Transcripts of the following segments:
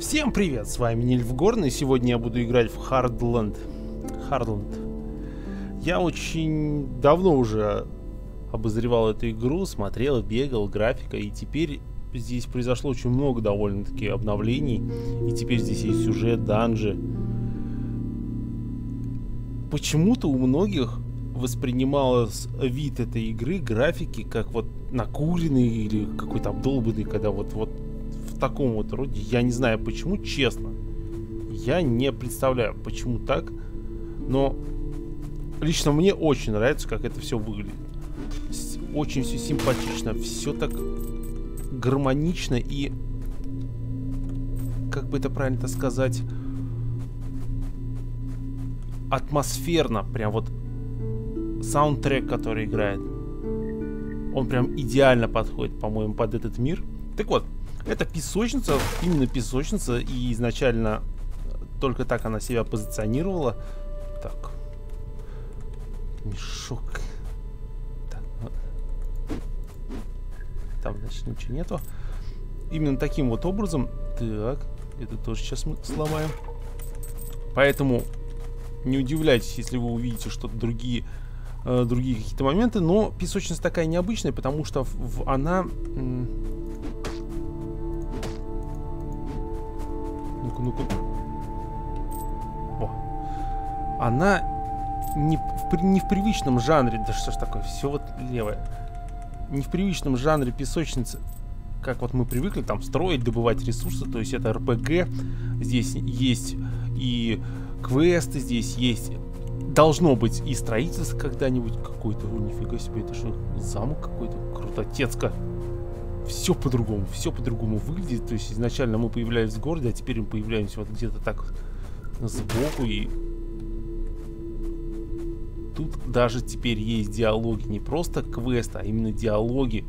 Всем привет, с вами Нильфгорн, и сегодня я буду играть в Hardland. Hardland. Я очень давно уже обозревал эту игру, смотрел, бегал, графика, и теперь здесь произошло очень много довольно-таки обновлений, и теперь здесь есть сюжет, данжи. Почему-то у многих воспринималось вид этой игры, графики, как вот накуренный или какой-то обдолбанный, когда вот, вот таком вот роде. Я не знаю почему, честно. Я не представляю, почему так. Но лично мне очень нравится, как это все выглядит. Очень все симпатично. Все так гармонично и... Как бы это правильно сказать? Атмосферно. Прям вот саундтрек, который играет. Он прям идеально подходит, по-моему, под этот мир. Так вот, это песочница, именно песочница, и изначально только так она себя позиционировала. Так. Мешок. Так. Там, значит, ничего нету. Именно таким вот образом. Так, это тоже сейчас мы сломаем. Поэтому не удивляйтесь, если вы увидите что-то другие, э, другие какие-то моменты. Но песочница такая необычная, потому что в, она... ну-ка, ну-ка. О. Она не в, не в привычном жанре, да что ж такое, все вот левое. Не в привычном жанре песочницы, как вот мы привыкли там строить, добывать ресурсы, то есть это РПГ. Здесь есть и квесты, здесь есть должно быть и строительство когда-нибудь какое-то. О, нифига себе, это что, замок какой-то? Крутотецко все по-другому, все по-другому выглядит. То есть изначально мы появлялись в городе, а теперь мы появляемся вот где-то так сбоку и тут даже теперь есть диалоги, не просто квесты, а именно диалоги,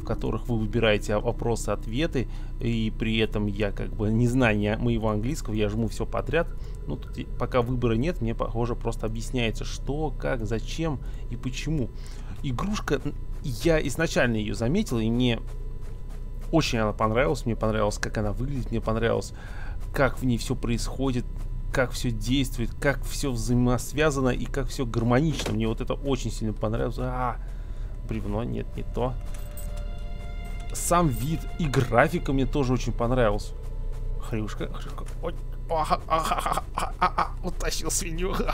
в которых вы выбираете вопросы-ответы, и при этом я как бы не зная моего английского, я жму все подряд, ну тут пока выбора нет, мне похоже просто объясняется, что, как, зачем и почему. Игрушка, я изначально ее заметил, и мне очень она понравилась, мне понравилось, как она выглядит, мне понравилось, как в ней все происходит, как все действует, как все взаимосвязано и как все гармонично. Мне вот это очень сильно понравилось. А, бревно, нет, не то. Сам вид и графика мне тоже очень понравился. Хрюшка, хрюшка. Ой, а, а, а, утащил свинью.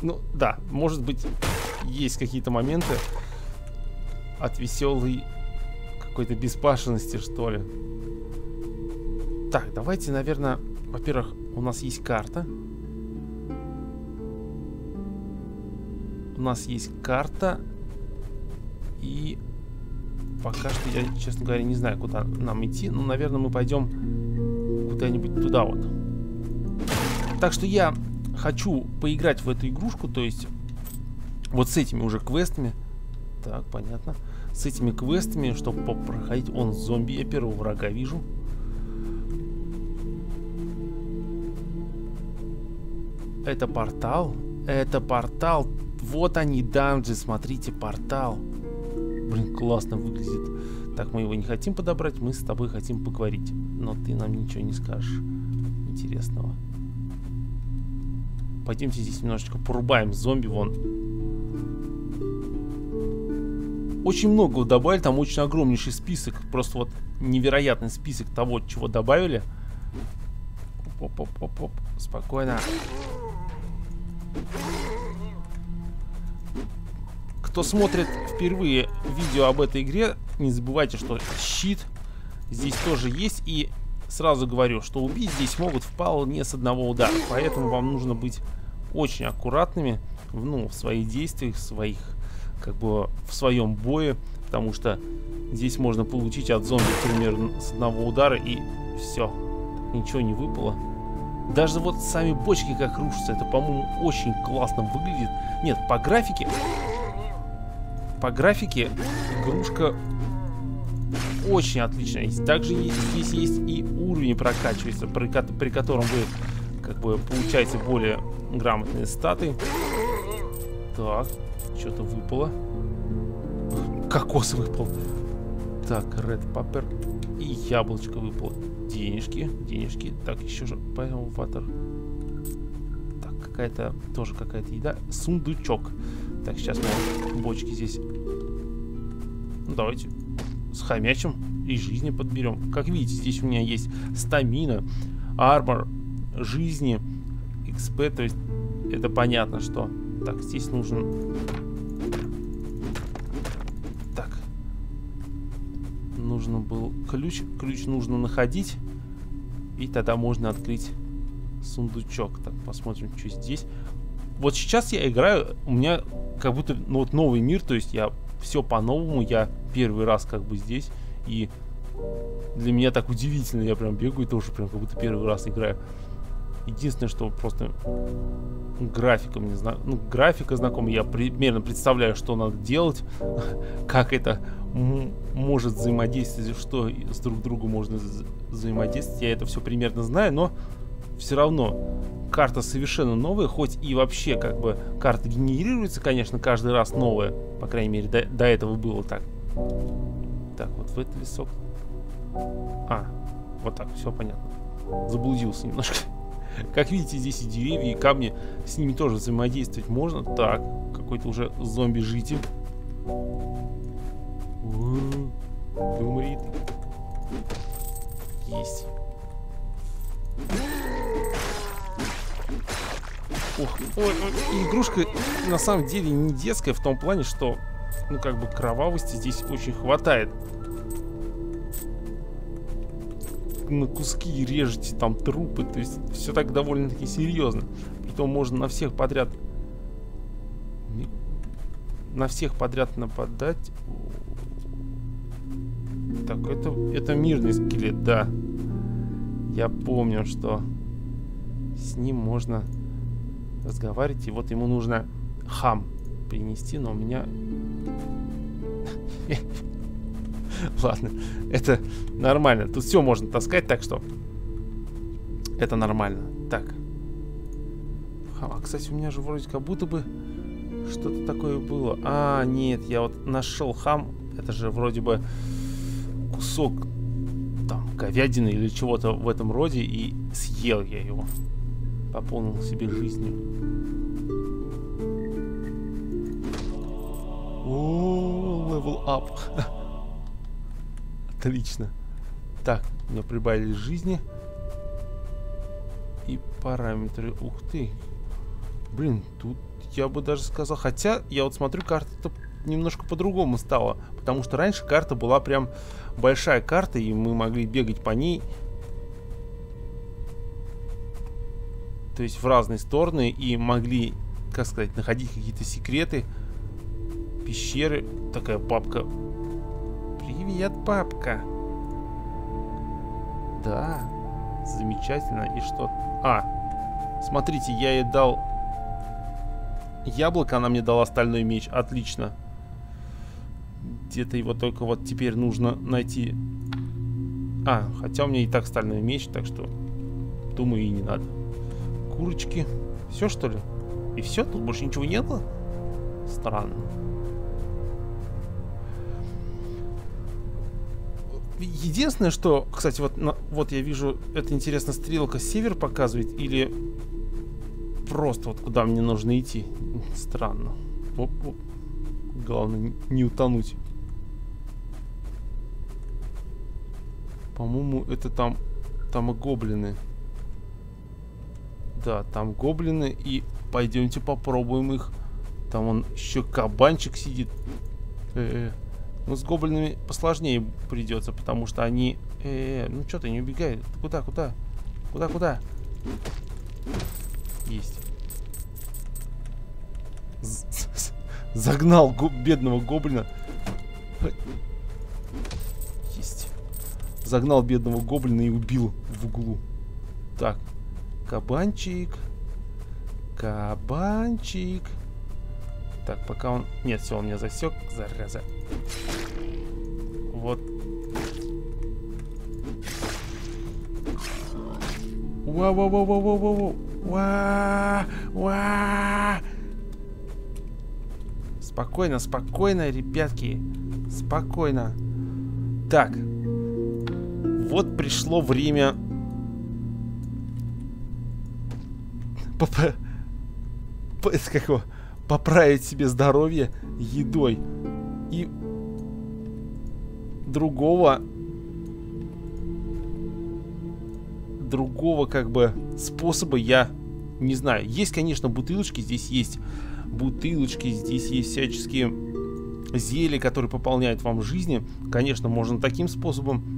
Ну, да, может быть, есть какие-то моменты от веселой какой-то беспашенности, что ли. Так, давайте, наверное, во-первых, у нас есть карта. У нас есть карта. И пока что я, честно говоря, не знаю, куда нам идти. Но, наверное, мы пойдем куда-нибудь туда вот. Так что я хочу поиграть в эту игрушку, то есть вот с этими уже квестами. Так, понятно с этими квестами, чтобы проходить. Он зомби, я первого врага вижу. Это портал? Это портал. Вот они, данжи, смотрите, портал. Блин, классно выглядит. Так, мы его не хотим подобрать, мы с тобой хотим поговорить. Но ты нам ничего не скажешь интересного. Пойдемте здесь немножечко порубаем зомби, вон очень много добавили, там очень огромнейший список, просто вот невероятный список того, чего добавили. Оп, оп, оп, оп, спокойно. Кто смотрит впервые видео об этой игре, не забывайте, что щит здесь тоже есть. И сразу говорю, что убить здесь могут вполне с одного удара. Поэтому вам нужно быть очень аккуратными ну, в своих действиях, в своих как бы в своем бое, потому что здесь можно получить от зомби примерно с одного удара и все, ничего не выпало. Даже вот сами бочки как рушатся, это, по-моему, очень классно выглядит. Нет, по графике, по графике игрушка очень отличная. Также здесь есть и уровень прокачивается, при, при котором вы как бы получаете более грамотные статы. Так, что-то выпало. Кокос выпал. Так, Red Pepper. И яблочко выпало. денежки, денежки. Так, еще же, поэтому ватер. Так, какая-то, тоже какая-то еда. Сундучок. Так, сейчас мы бочки здесь. Ну, давайте схомячим и жизни подберем. Как видите, здесь у меня есть стамина, армор, жизни, XP, то есть это понятно, что... Так, здесь нужен... Нужно был ключ. Ключ нужно находить. И тогда можно открыть сундучок. Так, посмотрим, что здесь. Вот сейчас я играю, у меня как будто ну, вот новый мир, то есть я все по-новому, я первый раз как бы здесь. И для меня так удивительно, я прям бегаю тоже прям как будто первый раз играю. Единственное, что просто графика мне знаю, ну, графика знакома, я примерно представляю, что надо делать, как это может взаимодействовать, что с друг другом можно взаимодействовать. Я это все примерно знаю, но все равно карта совершенно новая, хоть и вообще как бы карта генерируется, конечно, каждый раз новая, по крайней мере, до, до этого было так. Так, вот в этот лесок. А, вот так, все понятно. Заблудился немножко. Как видите, здесь и деревья, и камни, с ними тоже взаимодействовать можно. Так, какой-то уже зомби-житель. Умри Есть. Ох, ой, игрушка на самом деле не детская в том плане, что, ну, как бы кровавости здесь очень хватает. на куски режете там трупы, то есть все так довольно-таки серьезно. Притом можно на всех подряд на всех подряд нападать. Так, это, это мирный скелет, да. Я помню, что с ним можно разговаривать. И вот ему нужно хам принести, но у меня Ладно, это нормально. Тут все можно таскать, так что это нормально. Так. А, кстати, у меня же вроде как будто бы что-то такое было. А, нет, я вот нашел хам. Это же вроде бы кусок там говядины или чего-то в этом роде. И съел я его. Пополнил себе жизнью. О, level up. Отлично. Так, у меня прибавились жизни. И параметры. Ух ты. Блин, тут я бы даже сказал... Хотя, я вот смотрю, карта-то немножко по-другому стала. Потому что раньше карта была прям большая карта, и мы могли бегать по ней. То есть в разные стороны. И могли, как сказать, находить какие-то секреты. Пещеры. Такая папка Привет, папка. Да, замечательно. И что? А, смотрите, я ей дал яблоко, она мне дала стальной меч. Отлично. Где-то его только вот теперь нужно найти. А, хотя у меня и так стальной меч, так что думаю и не надо. Курочки. Все что ли? И все? Тут больше ничего не было? Странно. Единственное, что, кстати, вот, на, вот я вижу, это интересно, стрелка север показывает или просто вот куда мне нужно идти. Странно. Оп, оп. Главное не утонуть. По-моему, это там, там и гоблины. Да, там гоблины, и пойдемте попробуем их. Там он еще кабанчик сидит. Э -э. Ну, с гоблинами посложнее придется, потому что они... Э, -э ну, что ты, не убегай. Куда, куда? Куда, куда? Есть. Загнал го бедного гоблина. Загнал бедного гоблина и убил в углу. Так. Кабанчик. Кабанчик. Так, пока он... Нет, все, он меня засек, зараза. Вот. Ва-ва-ва-ва-ва-ва-ва. Ва! Ва! Спокойно, спокойно, ребятки. Спокойно. Так вот пришло время... Поп... Как его? Поправить себе здоровье едой. И другого... Другого, как бы, способа я не знаю. Есть, конечно, бутылочки, здесь есть бутылочки, здесь есть всяческие зелья, которые пополняют вам жизни. Конечно, можно таким способом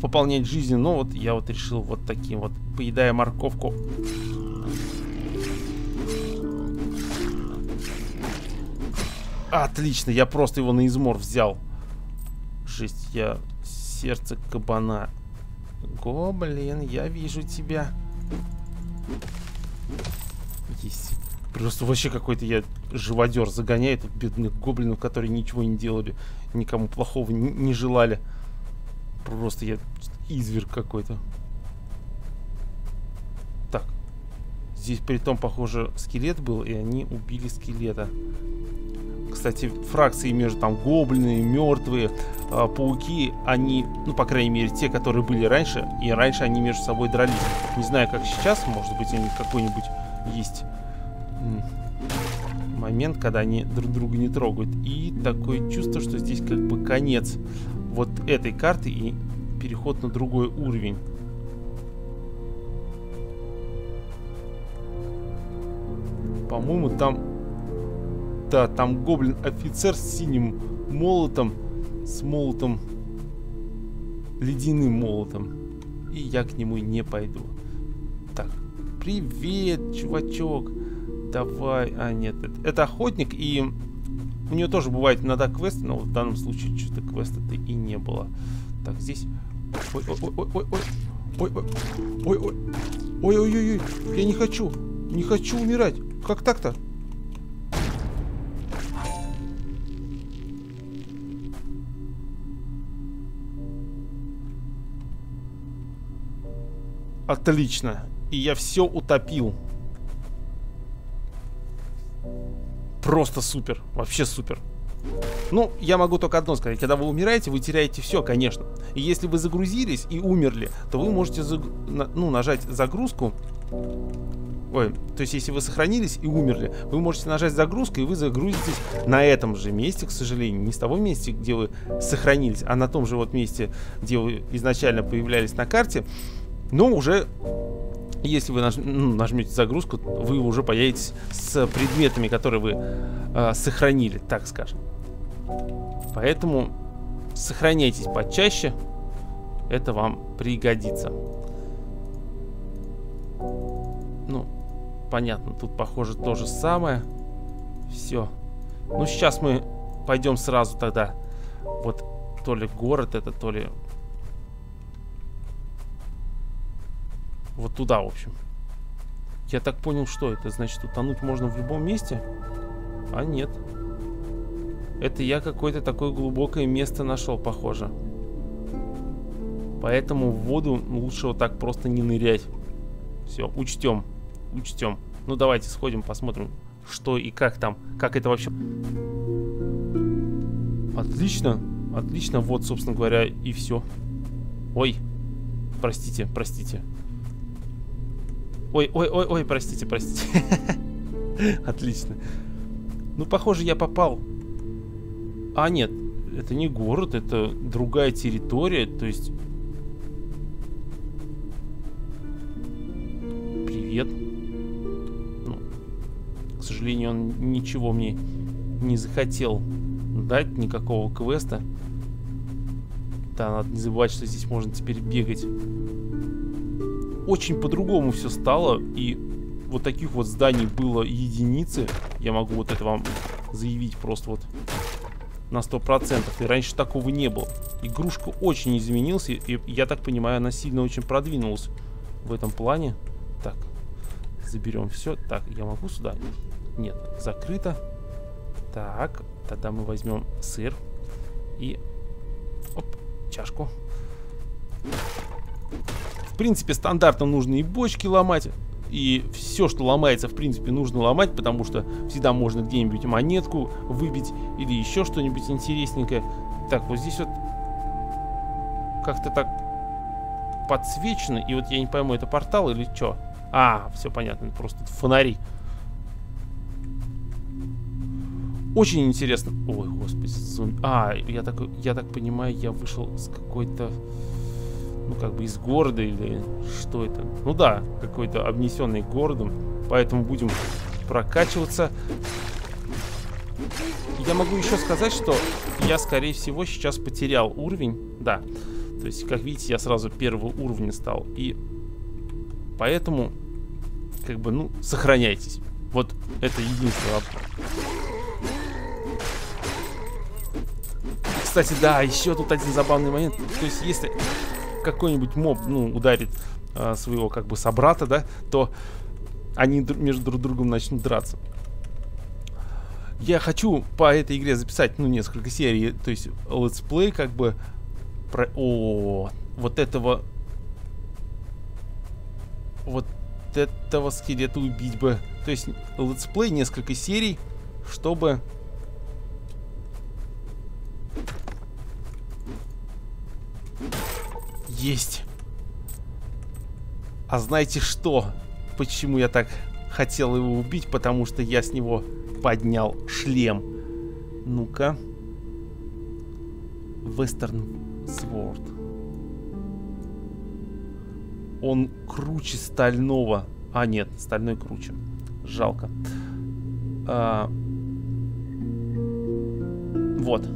пополнять жизнь, но вот я вот решил вот таким вот, поедая морковку. Отлично, я просто его на измор взял. Жесть, я сердце кабана. Гоблин, я вижу тебя. Есть. Просто вообще какой-то я живодер загоняю тут бедных гоблинов, которые ничего не делали, никому плохого не желали. Просто я изверг какой-то. Так. Здесь при том, похоже, скелет был, и они убили скелета. Кстати, фракции между там гоблины, мертвые, э, пауки, они, ну, по крайней мере, те, которые были раньше, и раньше они между собой дрались. Не знаю, как сейчас, может быть, они какой-нибудь есть момент, когда они друг друга не трогают. И такое чувство, что здесь как бы конец вот этой карты и переход на другой уровень. По-моему, там да, там гоблин-офицер с синим молотом, с молотом, ледяным молотом. И я к нему не пойду. Так, привет, чувачок. Давай, а нет, это, это охотник, и у нее тоже бывает иногда квест, но в данном случае что-то квеста-то и не было. Так, здесь... Ой-ой-ой-ой-ой! Ой-ой-ой! Ой-ой-ой-ой! Я не хочу! Не хочу умирать! Как так-то? Отлично. И я все утопил. Просто супер. Вообще супер. Ну, я могу только одно сказать. Когда вы умираете, вы теряете все, конечно. И если вы загрузились и умерли, то вы можете заг... ну, нажать загрузку. Ой, то есть если вы сохранились и умерли, вы можете нажать загрузку, и вы загрузитесь на этом же месте, к сожалению. Не с того месте, где вы сохранились, а на том же вот месте, где вы изначально появлялись на карте. Но уже, если вы наж, ну, нажмете загрузку, вы уже поедете с предметами, которые вы э, сохранили, так скажем. Поэтому сохраняйтесь почаще, это вам пригодится. Ну, понятно, тут похоже то же самое. Все. Ну, сейчас мы пойдем сразу тогда. Вот то ли город это, то ли Вот туда, в общем. Я так понял, что это? Значит, утонуть можно в любом месте? А нет. Это я какое-то такое глубокое место нашел, похоже. Поэтому в воду лучше вот так просто не нырять. Все, учтем. Учтем. Ну давайте сходим, посмотрим, что и как там. Как это вообще... Отлично. Отлично. Вот, собственно говоря, и все. Ой. Простите, простите. Ой, ой, ой, ой, простите, простите. Отлично. Ну, похоже, я попал. А, нет, это не город, это другая территория, то есть... Привет. Ну, к сожалению, он ничего мне не захотел дать, никакого квеста. Да, надо не забывать, что здесь можно теперь бегать очень по-другому все стало, и вот таких вот зданий было единицы. Я могу вот это вам заявить просто вот на 100%. И раньше такого не было. Игрушка очень изменилась, и я так понимаю, она сильно очень продвинулась в этом плане. Так, заберем все. Так, я могу сюда? Нет, закрыто. Так, тогда мы возьмем сыр и... Оп, чашку. В принципе, стандартно нужно и бочки ломать, и все, что ломается, в принципе, нужно ломать, потому что всегда можно где-нибудь монетку выбить или еще что-нибудь интересненькое. Так, вот здесь вот как-то так подсвечено, и вот я не пойму, это портал или что? А, все понятно, просто фонари. Очень интересно. Ой, господи, зомби. А, я так, я так понимаю, я вышел с какой-то... Ну, как бы из города или что это? Ну да, какой-то обнесенный городом. Поэтому будем прокачиваться. Я могу еще сказать, что я, скорее всего, сейчас потерял уровень. Да. То есть, как видите, я сразу первого уровня стал. И поэтому, как бы, ну, сохраняйтесь. Вот это единственный вопрос. Кстати, да, еще тут один забавный момент. То есть, если какой-нибудь моб, ну, ударит э, своего, как бы, собрата, да, то они между друг другом начнут драться. Я хочу по этой игре записать, ну, несколько серий, то есть летсплей, как бы, про... О, вот этого... Вот этого скелета убить бы. То есть летсплей, несколько серий, чтобы... Есть. А знаете что? Почему я так хотел его убить? Потому что я с него поднял шлем. Ну-ка. Western Sword. Он круче стального. А, нет, стальной круче. Жалко. А... Вот.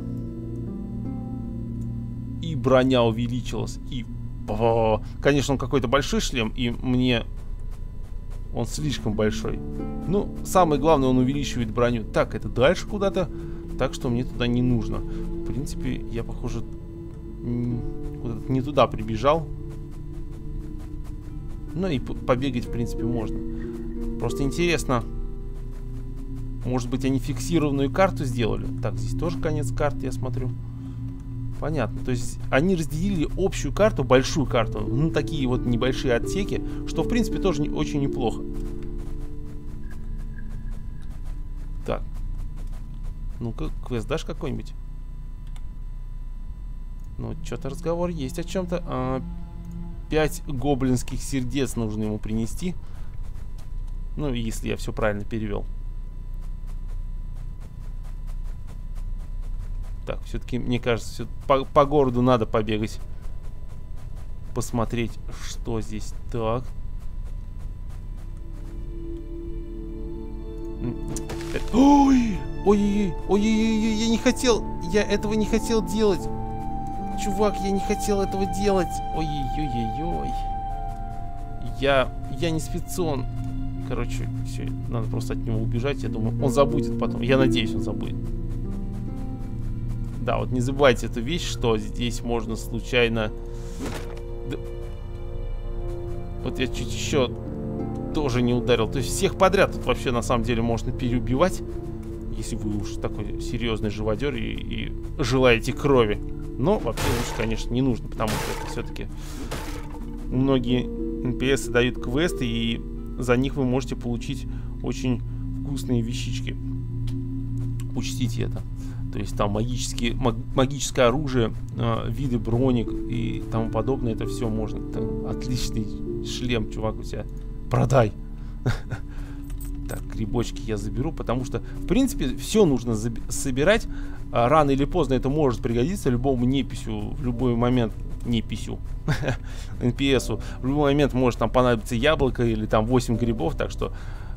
И броня увеличилась. И... Конечно, он какой-то большой шлем, и мне он слишком большой. Ну, самое главное, он увеличивает броню. Так, это дальше куда-то. Так что мне туда не нужно. В принципе, я, похоже, не туда прибежал. Ну и побегать, в принципе, можно. Просто интересно. Может быть, они фиксированную карту сделали? Так, здесь тоже конец карты, я смотрю. Понятно. То есть они разделили общую карту, большую карту, на такие вот небольшие отсеки, что в принципе тоже не, очень неплохо. Так. Ну-ка, квест дашь какой-нибудь? Ну, что-то разговор есть о чем-то. А, пять гоблинских сердец нужно ему принести. Ну, если я все правильно перевел. Так, все-таки, мне кажется, все по, по городу надо побегать. Посмотреть, что здесь. Так. Ой! Ой-ой-ой! Ой-ой-ой! Я не хотел! Я этого не хотел делать! Чувак, я не хотел этого делать! Ой-ой-ой-ой! Я... Я не спецон. Короче, все, надо просто от него убежать. Я думаю, он забудет потом. Я надеюсь, он забудет. Да, вот не забывайте эту вещь, что здесь можно случайно... Вот я чуть еще тоже не ударил. То есть всех подряд тут вообще на самом деле можно переубивать. Если вы уж такой серьезный живодер и, и желаете крови. Но вообще лучше, конечно, не нужно, потому что это все-таки многие NPS дают квесты, и за них вы можете получить очень вкусные вещички. Учтите это. То есть там магические, маг, магическое оружие, э, виды броник и тому подобное, это все можно. Там отличный шлем, чувак, у тебя. Продай. Так, грибочки я заберу, потому что, в принципе, все нужно собирать. А, рано или поздно это может пригодиться любому неписю в любой момент. Неписю. NPS. В любой момент может там понадобиться яблоко или там 8 грибов, так что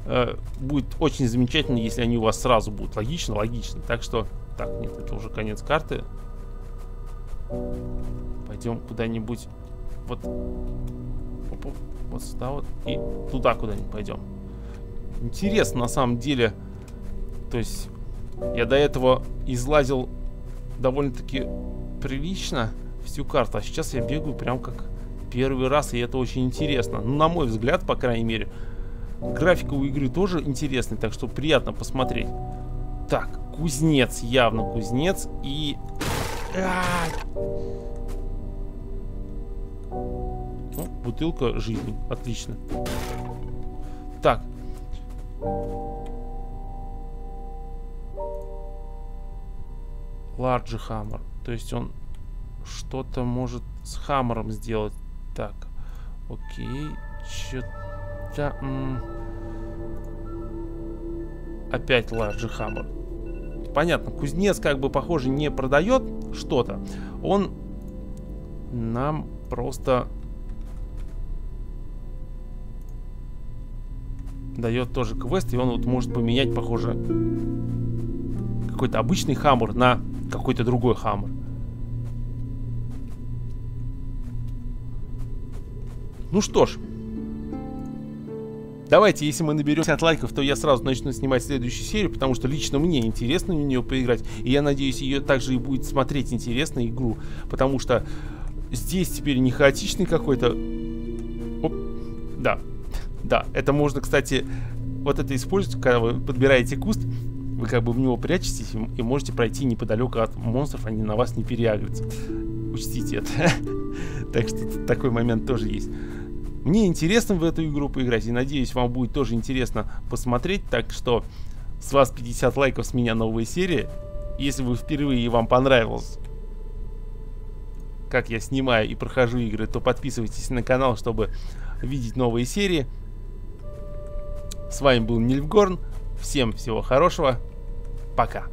э, будет очень замечательно, если они у вас сразу будут. Логично? Логично. Так что так, нет, это уже конец карты. Пойдем куда-нибудь. Вот. Оп, вот сюда вот. И туда куда-нибудь пойдем. Интересно, на самом деле. То есть, я до этого излазил довольно-таки прилично всю карту. А сейчас я бегаю прям как первый раз, и это очень интересно. Ну, на мой взгляд, по крайней мере. Графика у игры тоже интересная, так что приятно посмотреть. Так, Кузнец, явно кузнец. И... А ну, бутылка жизни. Отлично. Так. Large Hammer. То есть он что-то может с хаммером сделать. Так. Окей. Чё... Хотя... Опять Large Hammer. Понятно, кузнец как бы, похоже, не продает что-то. Он нам просто дает тоже квест, и он вот может поменять, похоже, какой-то обычный хаммер на какой-то другой хаммер. Ну что ж, Давайте, если мы наберем 50 лайков, то я сразу начну снимать следующую серию, потому что лично мне интересно в нее поиграть. И я надеюсь, ее также и будет смотреть интересно игру. Потому что здесь теперь не хаотичный какой-то... Оп. Да, да, это можно, кстати, вот это использовать, когда вы подбираете куст, вы как бы в него прячетесь и можете пройти неподалеку от монстров, они на вас не переагрятся. Учтите это. Так что такой момент тоже есть. Мне интересно в эту игру поиграть, и надеюсь, вам будет тоже интересно посмотреть. Так что с вас 50 лайков, с меня новая серия. Если вы впервые и вам понравилось, как я снимаю и прохожу игры, то подписывайтесь на канал, чтобы видеть новые серии. С вами был Нильфгорн. Всем всего хорошего. Пока.